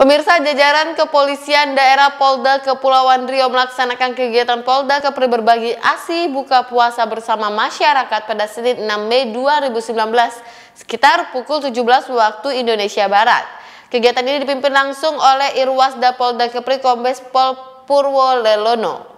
Pemirsa jajaran kepolisian daerah Polda Kepulauan Riau melaksanakan kegiatan Polda Kepri berbagi ASI buka puasa bersama masyarakat pada Senin 6 Mei 2019 sekitar pukul 17 waktu Indonesia Barat. Kegiatan ini dipimpin langsung oleh Irwasda Polda Kepri Kombes Pol Purwo Lelono.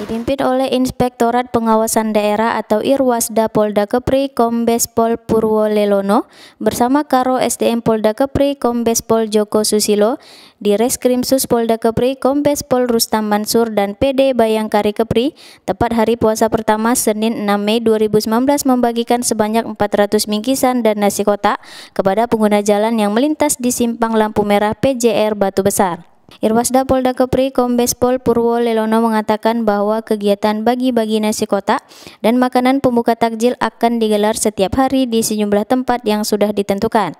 Dipimpin oleh Inspektorat Pengawasan Daerah atau Irwasda Polda Kepri Kombes Pol Purwo Lelono bersama Karo SDM Polda Kepri Kombes Pol Joko Susilo, di Reskrimsus Polda Kepri Kombes Pol Rustam Mansur dan PD Bayangkari Kepri tepat hari puasa pertama Senin 6 Mei 2019 membagikan sebanyak 400 bingkisan dan nasi kotak kepada pengguna jalan yang melintas di simpang lampu merah PJR Batu Besar. Irwasda Polda Kepri Kombes Pol Purwo Lelono mengatakan bahwa kegiatan bagi-bagi nasi kotak dan makanan pembuka takjil akan digelar setiap hari di sejumlah tempat yang sudah ditentukan.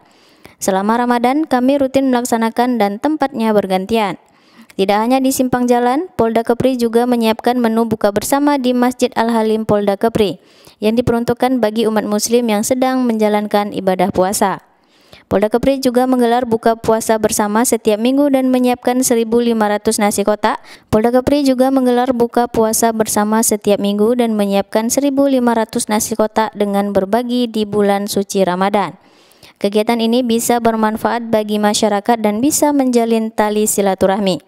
Selama Ramadan, kami rutin melaksanakan dan tempatnya bergantian. Tidak hanya di simpang jalan, Polda Kepri juga menyiapkan menu buka bersama di Masjid Al-Halim Polda Kepri yang diperuntukkan bagi umat muslim yang sedang menjalankan ibadah puasa. Polda Kepri juga menggelar buka puasa bersama setiap minggu dan menyiapkan 1.500 nasi kotak. Polda Kepri juga menggelar buka puasa bersama setiap minggu dan menyiapkan 1.500 nasi kotak dengan berbagi di bulan suci Ramadan. Kegiatan ini bisa bermanfaat bagi masyarakat dan bisa menjalin tali silaturahmi.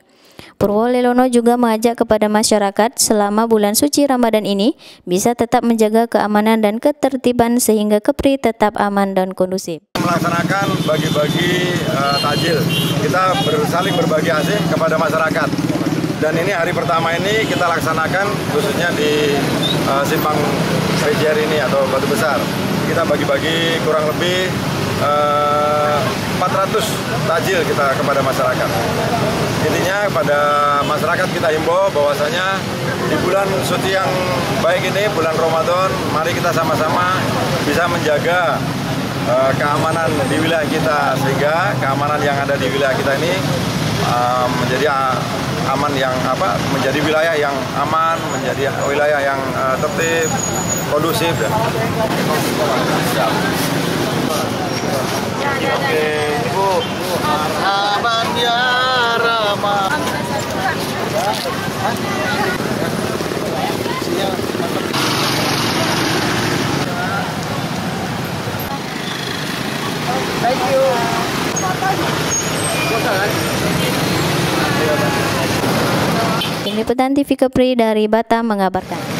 Purwo Lelono juga mengajak kepada masyarakat selama bulan suci Ramadan ini bisa tetap menjaga keamanan dan ketertiban sehingga Kepri tetap aman dan kondusif melaksanakan bagi-bagi uh, takjil. Kita bersaling berbagi hasil kepada masyarakat. Dan ini hari pertama ini kita laksanakan khususnya di uh, simpang PJR ini atau Batu Besar. Kita bagi-bagi kurang lebih uh, eh, 400 takjil kita kepada masyarakat. Intinya kepada masyarakat kita himbau bahwasanya di bulan suci yang baik ini, bulan Ramadan, mari kita sama-sama bisa menjaga uh, keamanan di wilayah kita sehingga keamanan yang ada di wilayah kita ini uh, menjadi uh, aman yang apa menjadi wilayah yang aman menjadi wilayah yang tertib kondusif dan Oke, Ibu. Ya. Tim Liputan TV Kepri dari Batam mengabarkan.